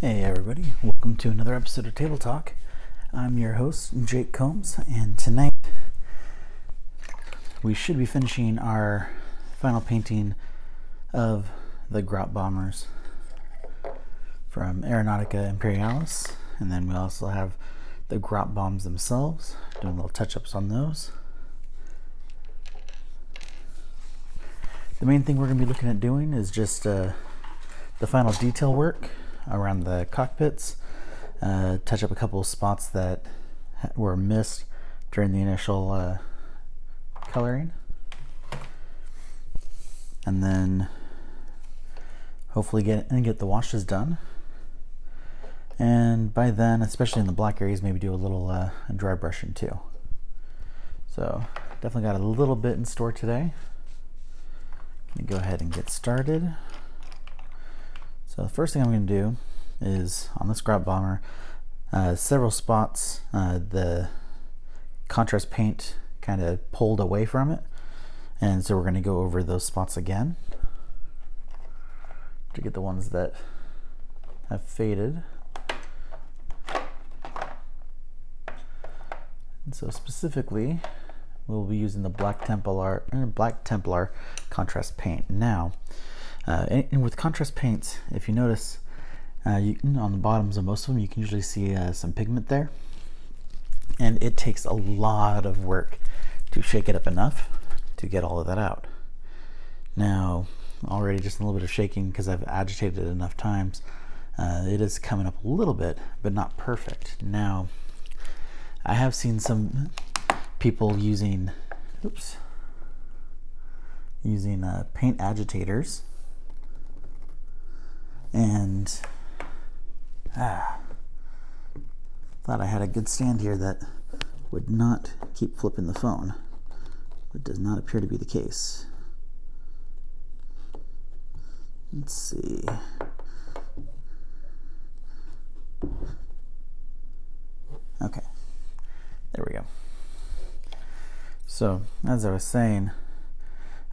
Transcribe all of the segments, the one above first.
Hey everybody, welcome to another episode of Table Talk. I'm your host, Jake Combs, and tonight we should be finishing our final painting of the Grot Bommas from Aeronautica Imperialis, and then we also have the Grot Bombs themselves, doing little touch-ups on those. The main thing we're going to be looking at doing is just uh, the final detail work around the cockpits, uh, touch up a couple spots that were missed during the initial uh, coloring. And then hopefully get and get the washes done. And by then, especially in the black areas, maybe do a little uh, dry brushing too. So definitely got a little bit in store today. Go ahead and get started. So the first thing I'm going to do is on this Grot Bomma, uh, several spots uh, the contrast paint kind of pulled away from it. And so we're going to go over those spots again to get the ones that have faded. And so specifically, we'll be using the Black Templar, er, Black Templar contrast paint. Now, uh, and, with contrast paints, if you notice, uh, you, on the bottoms of most of them, you can usually see uh, some pigment there. And it takes a lot of work to shake it up enough to get all of that out. Now, already just a little bit of shaking because I've agitated it enough times. Uh, it is coming up a little bit, but not perfect. Now, I have seen some people using, oops, using uh, paint agitators and ah, thought I had a good stand here that would not keep flipping the phone, but does not appear to be the case. Let's see. Okay, there we go. So, as I was saying,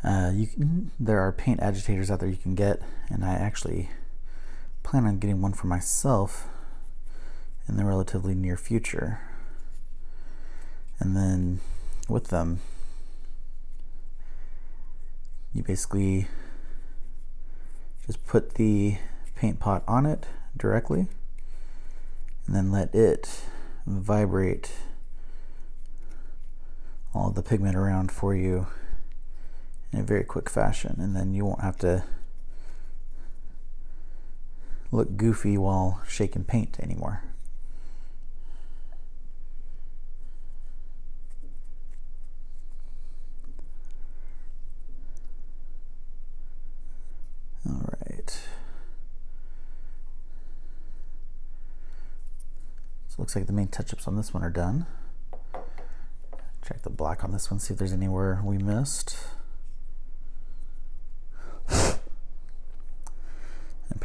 uh, you can, there are paint agitators out there you can get, and I actually plan on getting one for myself in the relatively near future. And then with them, you basically just put the paint pot on it directly and then let it vibrate all the pigment around for you in a very quick fashion and then you won't have to look goofy while shaking paint anymore. All right. So looks like the main touch-ups on this one are done. Check the black on this one, see if there's anywhere we missed.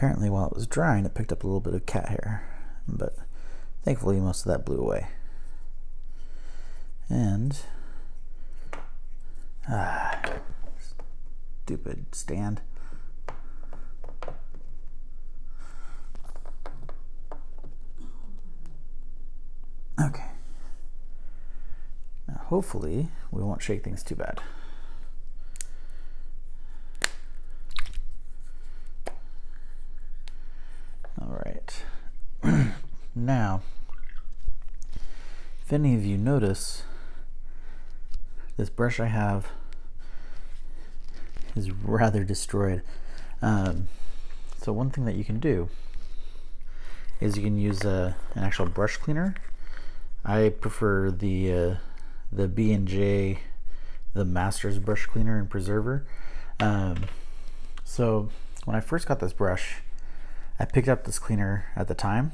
Apparently while it was drying it picked up a little bit of cat hair but thankfully most of that blew away. And ah, stupid stand. Okay. Now hopefully we won't shake things too bad Now, if any of you notice, this brush I have is rather destroyed. Um, so one thing that you can do is you can use a, an actual brush cleaner. I prefer the uh, the B&J, the Masters brush cleaner and preserver. Um, so when I first got this brush, I picked up this cleaner at the time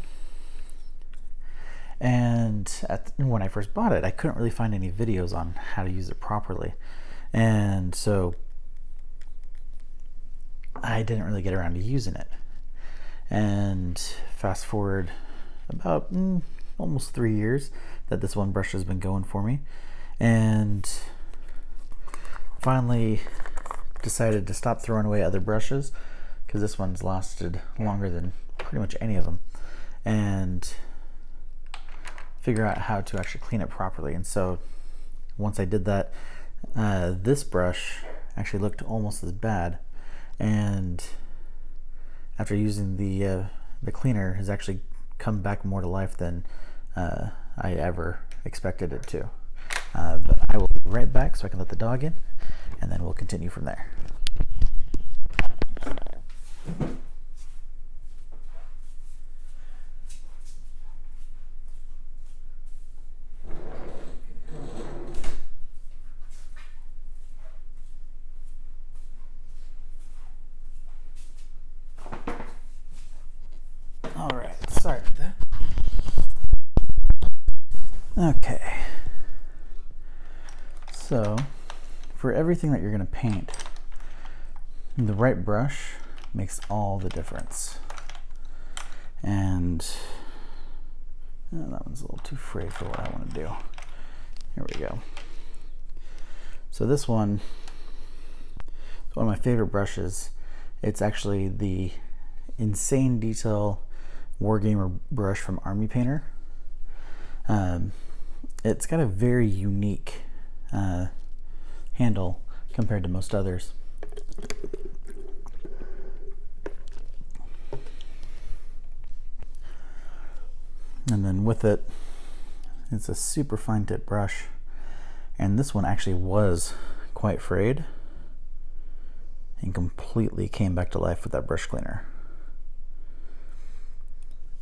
and at, when I first bought it, I couldn't really find any videos on how to use it properly. And so I didn't really get around to using it. And fast forward about mm, almost three years that this one brush has been going for me. And finally decided to stop throwing away other brushes because this one's lasted longer than pretty much any of them, and figure out how to actually clean it properly. And so once I did that, uh, this brush actually looked almost as bad. And after using the uh, the cleaner, has actually come back more to life than uh, I ever expected it to. Uh, but I will be right back so I can let the dog in, and then we'll continue from there. All right, sorry about that. Okay. So, for everything that you're going to paint, the right brush makes all the difference. And oh, that one's a little too frayed for what I want to do. Here we go. So this one, it's one of my favorite brushes. It's actually the Insane Detail Wargamer brush from Army Painter. Um, it's got a very unique uh, handle compared to most others. And then with it, it's a super fine tip brush. And this one actually was quite frayed and completely came back to life with that brush cleaner.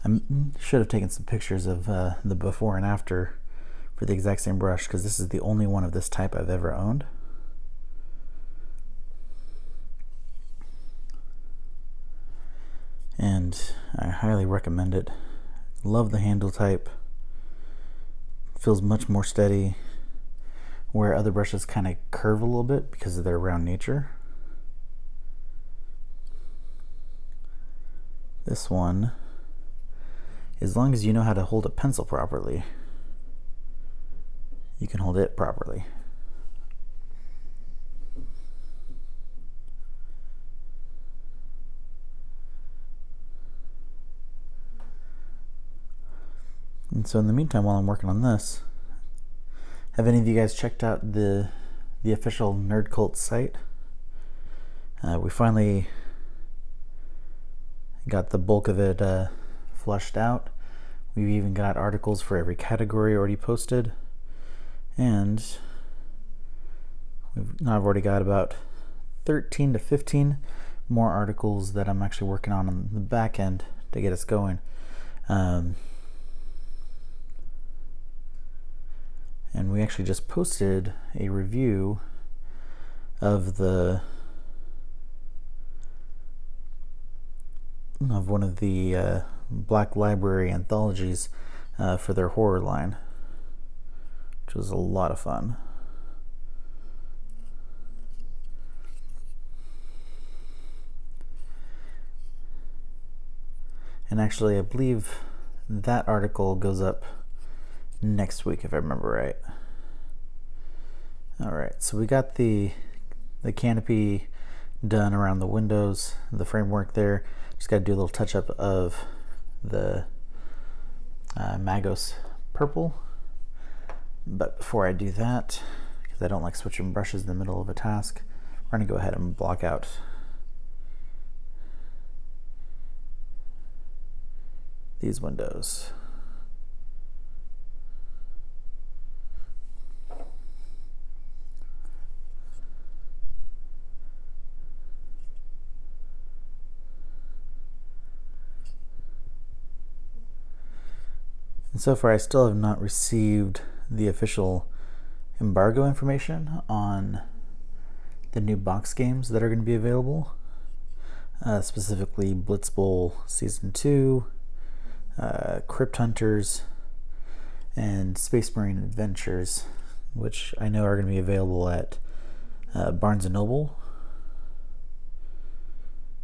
I should have taken some pictures of uh, the before and after for the exact same brush because this is the only one of this type I've ever owned. And I highly recommend it. Love the handle type. Feels much more steady. Where other brushes kind of curve a little bit because of their round nature. This one as long as you know how to hold a pencil properly, you can hold it properly. And so in the meantime, while I'm working on this, have any of you guys checked out the the official Nerd Cult site? Uh, we finally got the bulk of it uh, flushed out. We've even got articles for every category already posted. And now I've already got about 13 to 15 more articles that I'm actually working on on the back end to get us going. Um, and we actually just posted a review of the of one of the uh, Black Library anthologies uh, for their horror line, which was a lot of fun. And actually, I believe that article goes up next week, if I remember right. All right, so we got the the canopy done around the windows, the framework there. Just got to do a little touch up of the uh, Magos purple. But before I do that, because I don't like switching brushes in the middle of a task, we're to go ahead and block out these windows. And so far, I still have not received the official embargo information on the new box games that are going to be available, uh, specifically Blitz Bowl Season 2, uh, Crypt Hunters, and Space Marine Adventures, which I know are going to be available at uh, Barnes & Noble,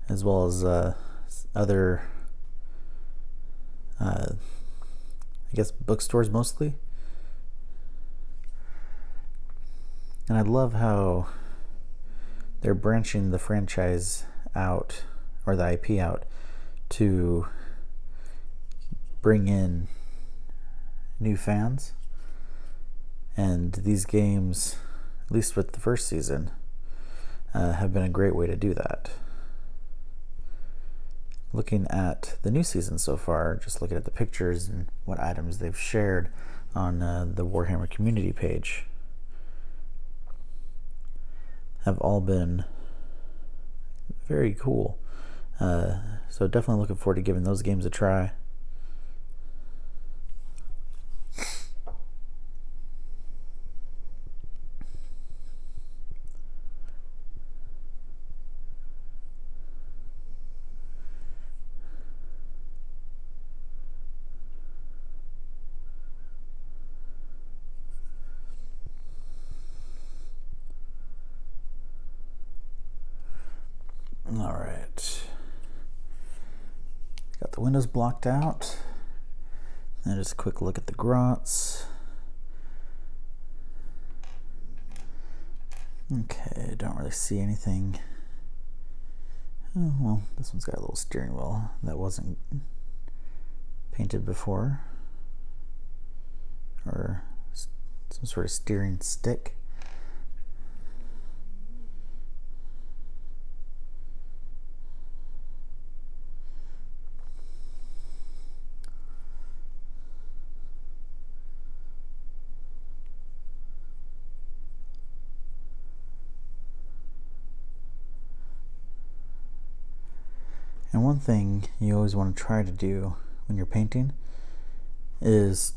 as well as uh, other uh, I guess bookstores mostly. And I love how they're branching the franchise out or the IP out to bring in new fans. And these games, at least with the first season, uh, have been a great way to do that. Looking at the new season so far, just looking at the pictures and what items they've shared on uh, the Warhammer community page, have all been very cool. Uh, so definitely looking forward to giving those games a try. All right. Got the windows blocked out. And just a quick look at the grots. Okay, don't really see anything. Oh, well, this one's got a little steering wheel that wasn't painted before. Or some sort of steering stick. And one you always want to try to do when you're painting is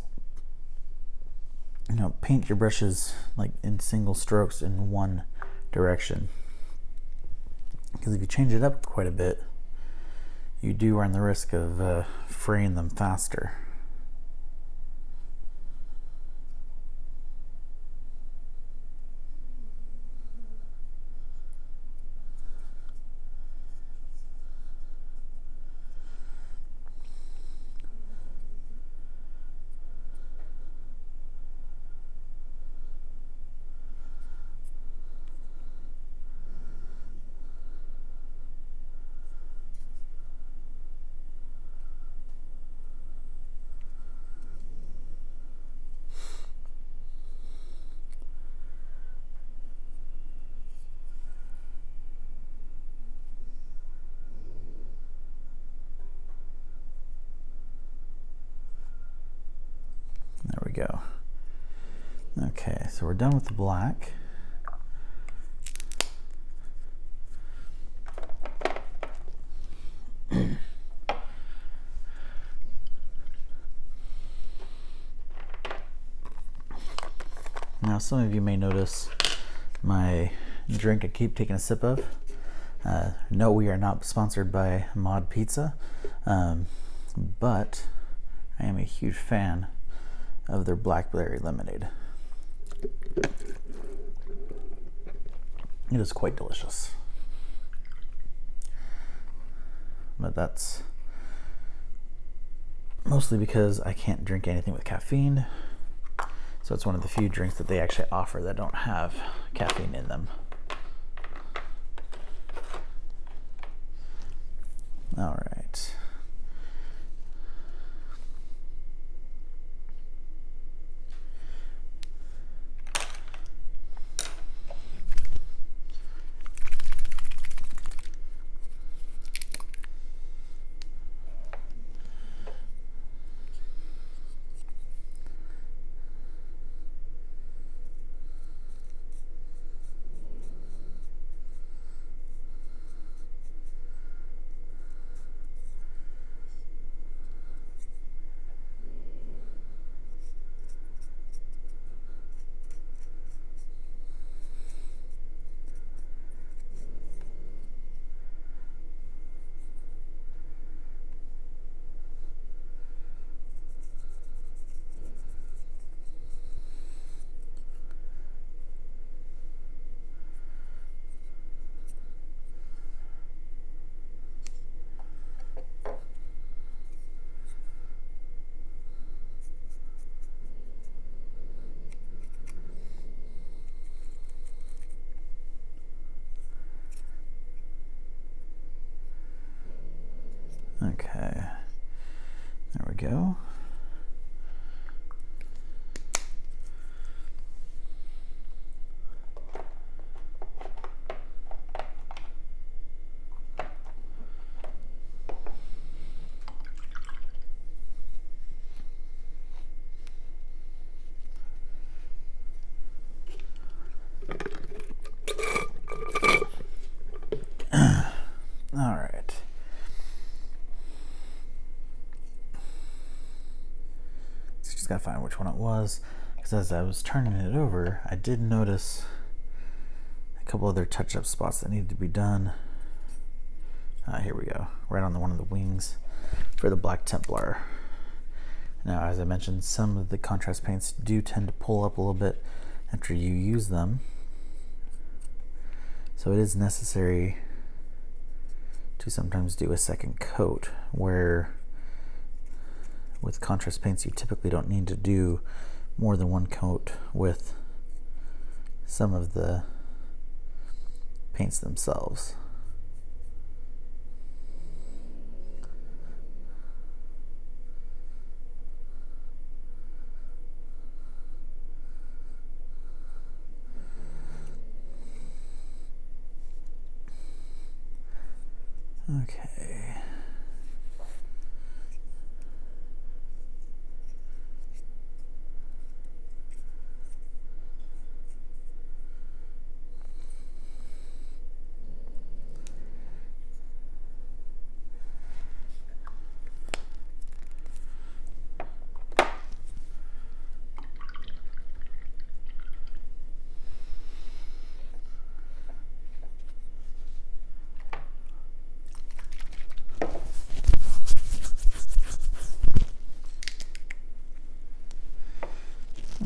you know paint your brushes like in single strokes in one direction. Because if you change it up quite a bit you do run the risk of uh, fraying them faster go. Okay, so we're done with the black. now some of you may notice my drink I keep taking a sip of. Uh, no, we are not sponsored by Mod Pizza, um, but I am a huge fan of their blackberry lemonade. It is quite delicious. But that's mostly because I can't drink anything with caffeine. So it's one of the few drinks that they actually offer that don't have caffeine in them. All right. Okay, there we go. Gotta find which one it was. Because as I was turning it over, I did notice a couple other touch-up spots that needed to be done. Uh, here we go, right on the one of the wings for the Black Templar. Now, as I mentioned, some of the contrast paints do tend to pull up a little bit after you use them. So it is necessary to sometimes do a second coat where with contrast paints you typically don't need to do more than one coat with some of the paints themselves. Okay.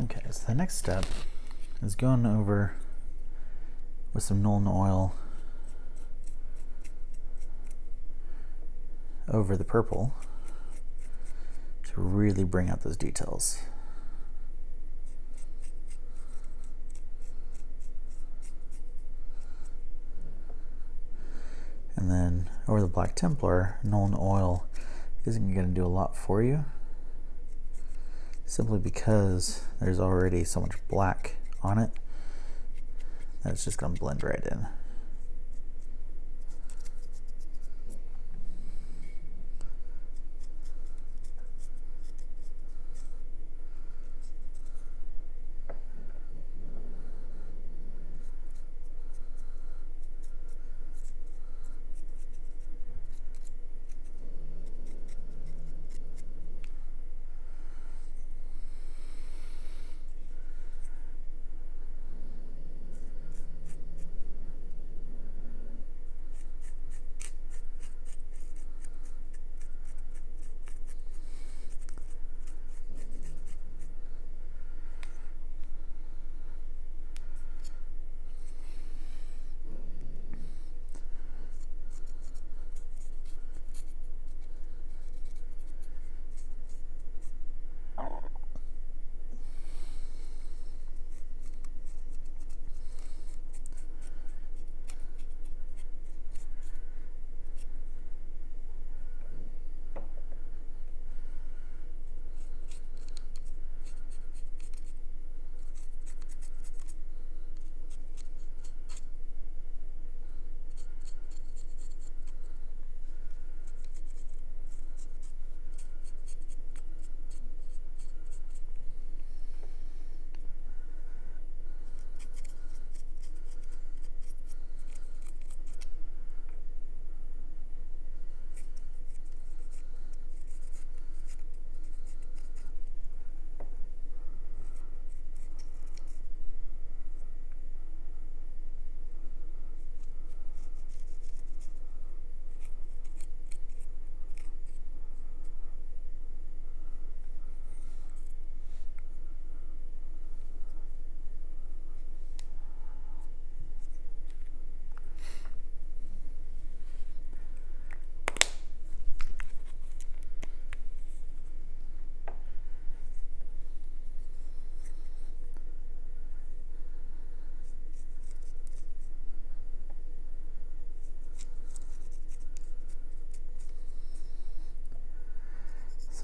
Okay, so the next step is going over with some Nuln oil over the purple to really bring out those details. And then over the Black Templar, Nuln oil isn't going to do a lot for you simply because there's already so much black on it that it's just going to blend right in.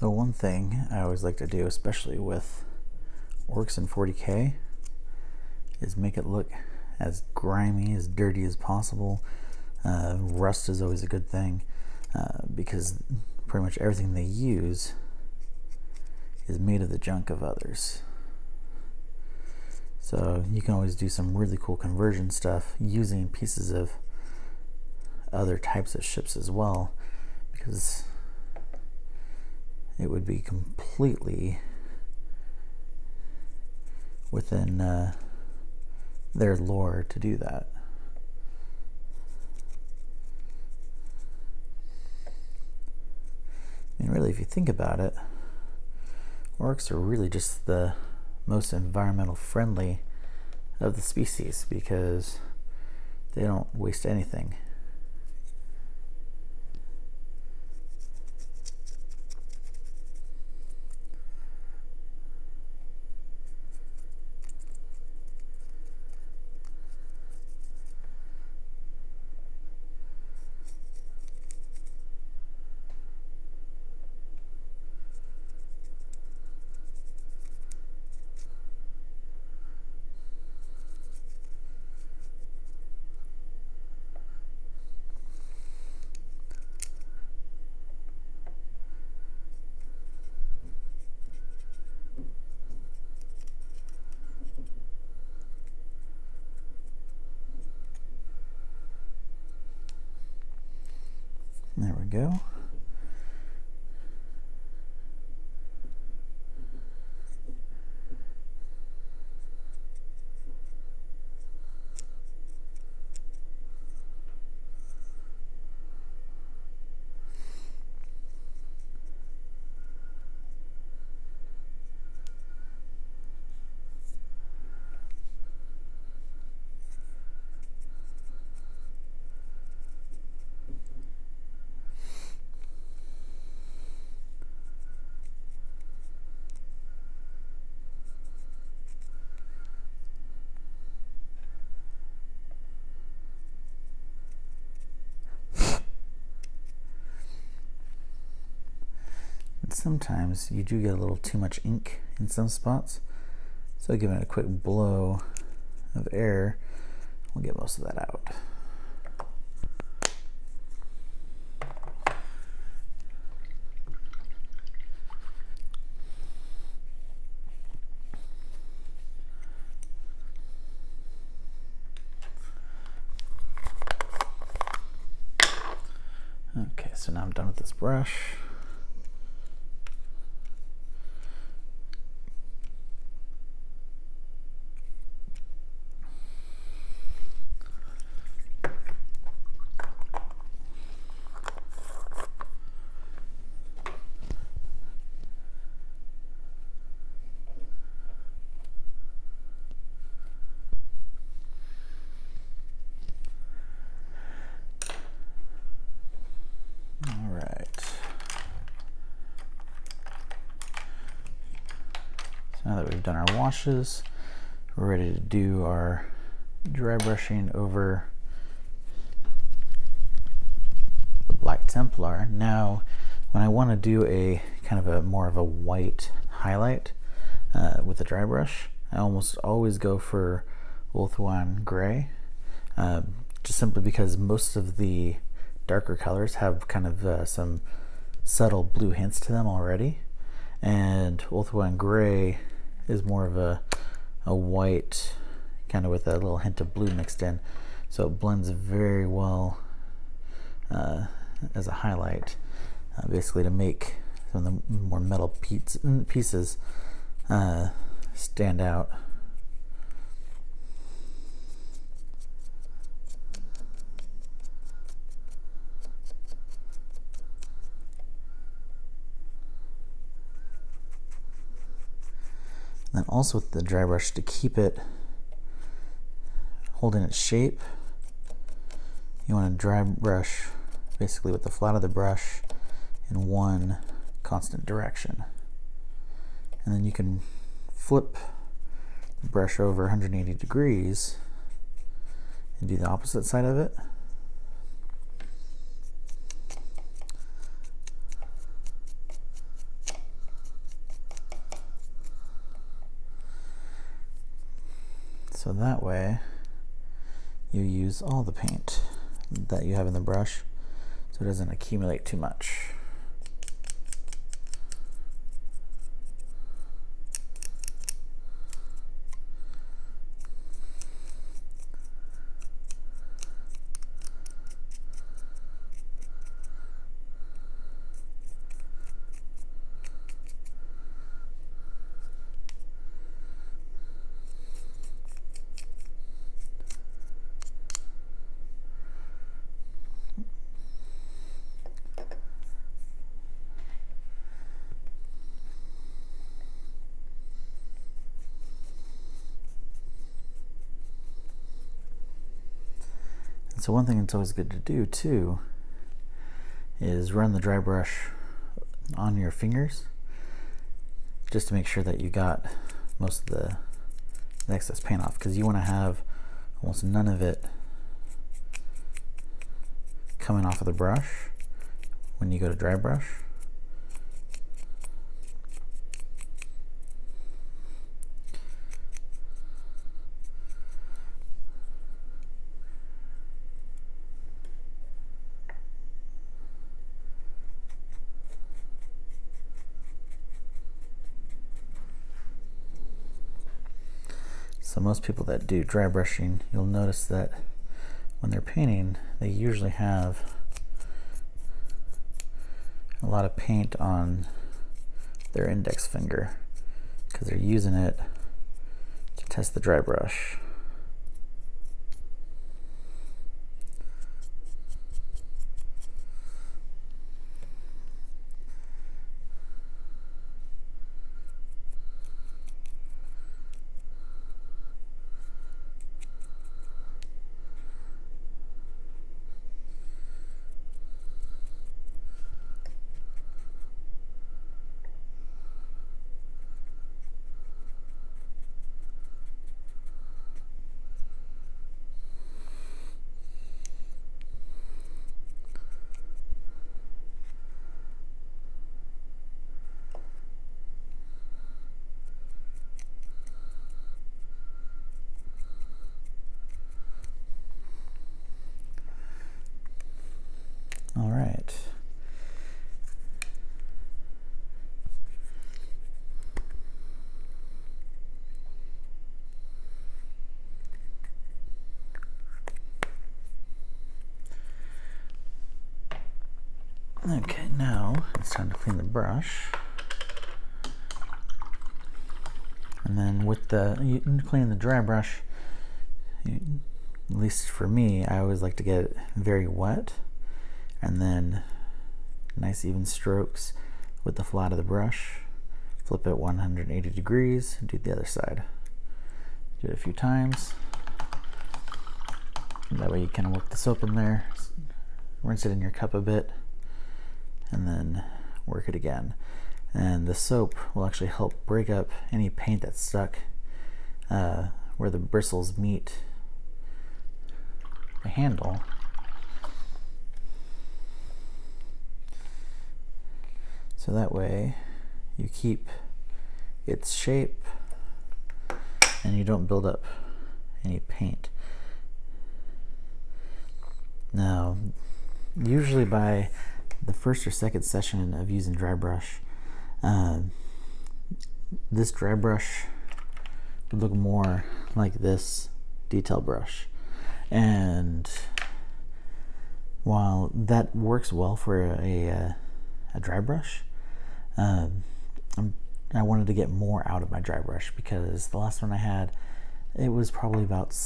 So one thing I always like to do, especially with Orks in 40K, is make it look as grimy, as dirty as possible. Uh, rust is always a good thing uh, because pretty much everything they use is made of the junk of others. So you can always do some really cool conversion stuff using pieces of other types of ships as well because it would be completely within uh, their lore to do that. I mean, really, if you think about it, orks are really just the most environmental friendly of the species because they don't waste anything. There we go. Sometimes you do get a little too much ink in some spots. So giving it a quick blow of air will get most of that out. Okay, so now I'm done with this brush. now that we've done our washes, we're ready to do our dry brushing over the Black Templar. Now, when I want to do a kind of a more of a white highlight uh, with a dry brush, I almost always go for Ulthuan Gray, uh, just simply because most of the darker colors have kind of uh, some subtle blue hints to them already. And Ulthuan Gray is more of a, a white, kind of with a little hint of blue mixed in. So it blends very well uh, as a highlight, uh, basically to make some of the more metal pieces uh, stand out. Then also with the dry brush to keep it holding its shape, you want to dry brush basically with the flat of the brush in one constant direction. And then you can flip the brush over 180 degrees and do the opposite side of it. So that way you use all the paint that you have in the brush so it doesn't accumulate too much. So one thing that's always good to do too is run the dry brush on your fingers just to make sure that you got most of the, excess paint off because you want to have almost none of it coming off of the brush when you go to dry brush. So most people that do dry brushing, you'll notice that when they're painting, they usually have a lot of paint on their index finger because they're using it to test the dry brush. All right. Okay, now it's time to clean the brush. And then with the you clean the dry brush, you, at least for me, I always like to get it very wet and then nice even strokes with the flat of the brush. Flip it 180 degrees, and do the other side. Do it a few times. That way you kind of work the soap in there, rinse it in your cup a bit, and then work it again. And the soap will actually help break up any paint that's stuck uh, where the bristles meet the handle So that way you keep its shape and you don't build up any paint. Now, usually by the first or second session of using dry brush, uh, this dry brush would look more like this detail brush. And while that works well for a, a, a dry brush, um, i wanted to get more out of my dry brush because the last one I had, it was probably about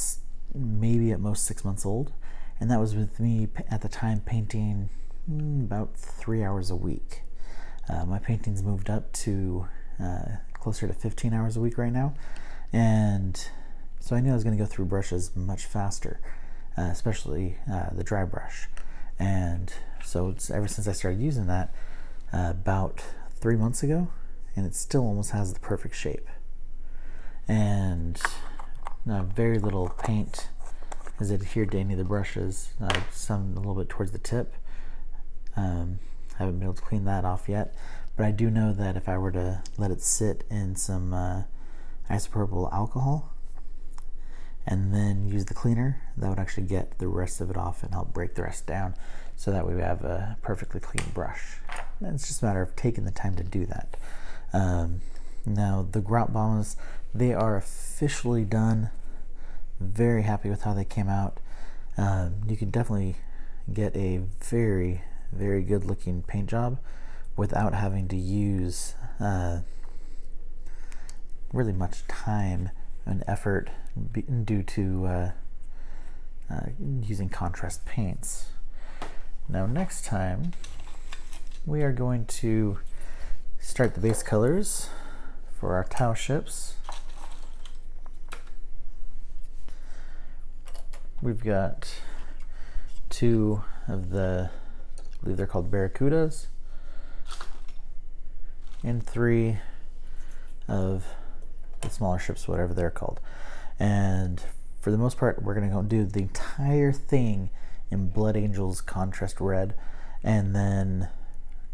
maybe at most six months old, and that was with me at the time painting mm, about three hours a week. Uh, my paintings moved up to uh, closer to 15 hours a week right now, and so I knew I was going to go through brushes much faster, uh, especially uh, the dry brush. And so ever since I started using that, uh, about three months ago, and it still almost has the perfect shape. And uh, very little paint has adhered to any of the brushes, uh, some a little bit towards the tip. Um, haven't been able to clean that off yet, but I do know that if I were to let it sit in some uh, isopropyl alcohol, and then use the cleaner, that would actually get the rest of it off and help break the rest down. So that we have a perfectly clean brush. And it's just a matter of taking the time to do that. Um, now the Grot Bombs, they are officially done. Very happy with how they came out. Um, you can definitely get a very, very good looking paint job without having to use uh, really much time and effort due to uh, uh, using contrast paints. Now next time we are going to start the base colors for our Tau ships. We've got two of the, I believe they're called Barracudas, and three of the smaller ships, whatever they're called. And for the most part, we're going to go do the entire thing in Blood Angels contrast red, and then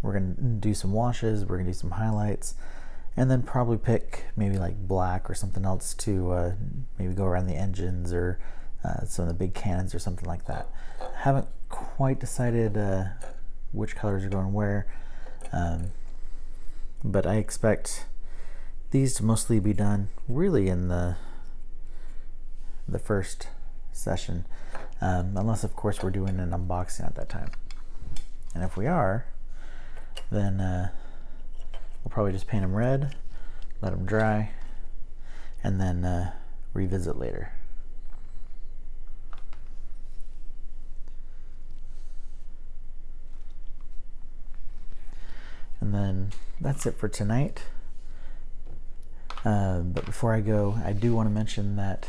we're going to do some washes, we're going to do some highlights, and then probably pick maybe like black or something else to uh, maybe go around the engines or uh, some of the big cannons or something like that. Haven't quite decided uh, which colors are going where, um, but I expect these mostly be done really in the the first session, um, unless of course we're doing an unboxing at that time. And if we are, then uh, we'll probably just paint them red, let them dry, and then uh, revisit later. And then that's it for tonight. Uh, but before I go, I do want to mention that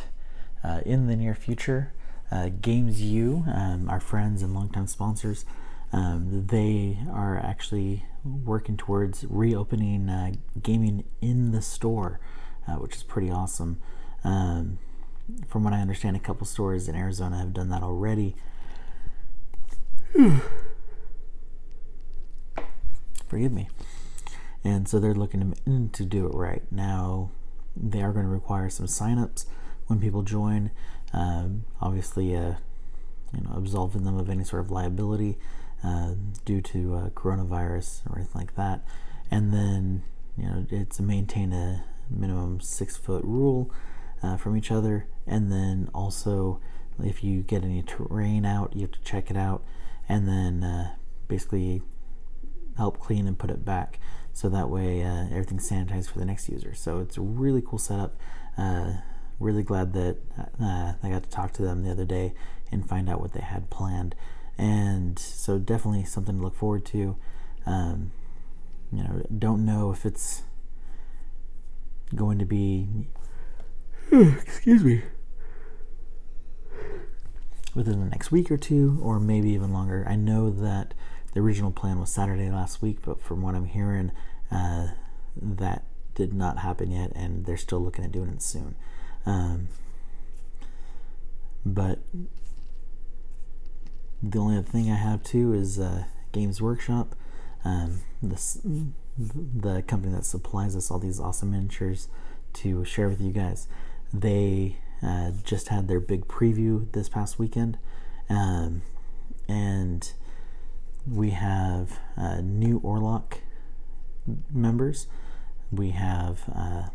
uh, in the near future, uh, Games U, um, our friends and longtime sponsors, um, they are actually working towards reopening uh, gaming in the store, uh, which is pretty awesome. Um, from what I understand, a couple stores in Arizona have done that already. Forgive me. And so they're looking to, do it right. Now, they are going to require some signups when people join. Um, obviously, uh, you know, absolving them of any sort of liability uh, due to uh, coronavirus or anything like that. And then, you know, it's maintain a minimum six foot rule uh, from each other. And then also, if you get any terrain out, you have to check it out, and then uh, basically help clean and put it back so that way uh, everything's sanitized for the next user. So it's a really cool setup. Uh, really glad that uh, I got to talk to them the other day and find out what they had planned. And so definitely something to look forward to. Um, you know, don't know if it's going to be. Excuse me. Within the next week or two, or maybe even longer. I know that the original plan was Saturday last week, but from what I'm hearing, uh, that did not happen yet, and they're still looking at doing it soon. Um, but the only other thing I have too is uh, Games Workshop, um, the company that supplies us all these awesome miniatures to share with you guys. They uh, just had their big preview this past weekend, um, and we have uh, new Orlock members. We have, uh,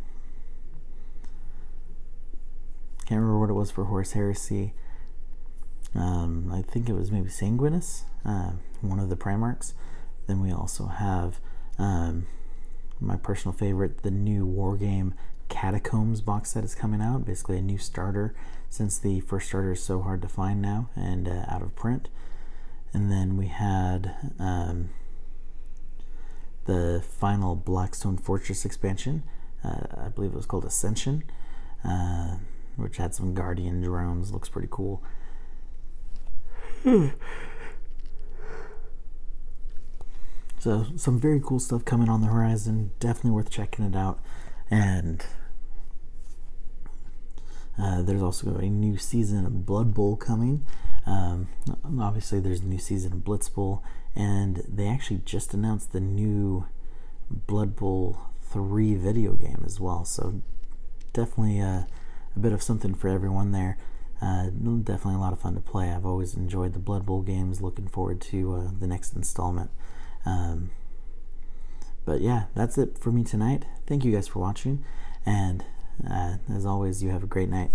can't remember what it was for Horus Heresy. Um, I think it was maybe Sanguinius, uh, one of the Primarchs. Then we also have um, my personal favorite, the new Warcry Catacombs box set is coming out. Basically, a new starter since the first starter is so hard to find now and uh, out of print and then we had um, the final Blackstone Fortress expansion. Uh, I believe it was called Ascension, uh, which had some Guardian drones. Looks pretty cool. so some very cool stuff coming on the horizon. Definitely worth checking it out. And uh, there's also a new season of Blood Bowl coming. Um, obviously, there's a new season of Blitz Bowl, and they actually just announced the new Blood Bowl 3 video game as well. So, definitely a, a bit of something for everyone there. Uh, definitely a lot of fun to play. I've always enjoyed the Blood Bowl games. Looking forward to uh, the next installment. Um, but yeah, that's it for me tonight. Thank you guys for watching, and uh, as always, you have a great night.